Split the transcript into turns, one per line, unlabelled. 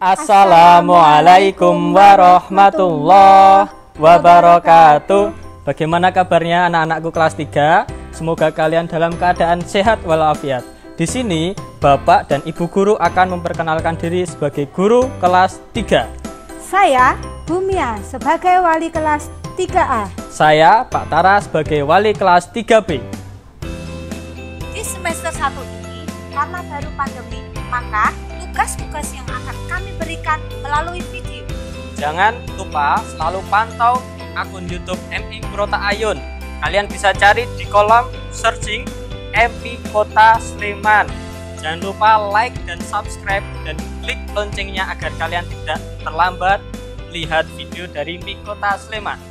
Assalamualaikum warahmatullahi wabarakatuh. Bagaimana kabarnya anak-anakku kelas 3? Semoga kalian dalam keadaan sehat walafiat. Di sini, Bapak dan Ibu guru akan memperkenalkan diri sebagai guru kelas 3.
Saya Bumia sebagai wali kelas 3A.
Saya Pak Tara sebagai wali kelas 3B.
Di semester 1 ini, karena baru pandemi, maka melalui video.
Jangan lupa selalu pantau akun YouTube MI Kurota Ayun. Kalian bisa cari di kolom searching MI Kota Sleman. Jangan lupa like dan subscribe dan klik loncengnya agar kalian tidak terlambat lihat video dari MI Kota Sleman.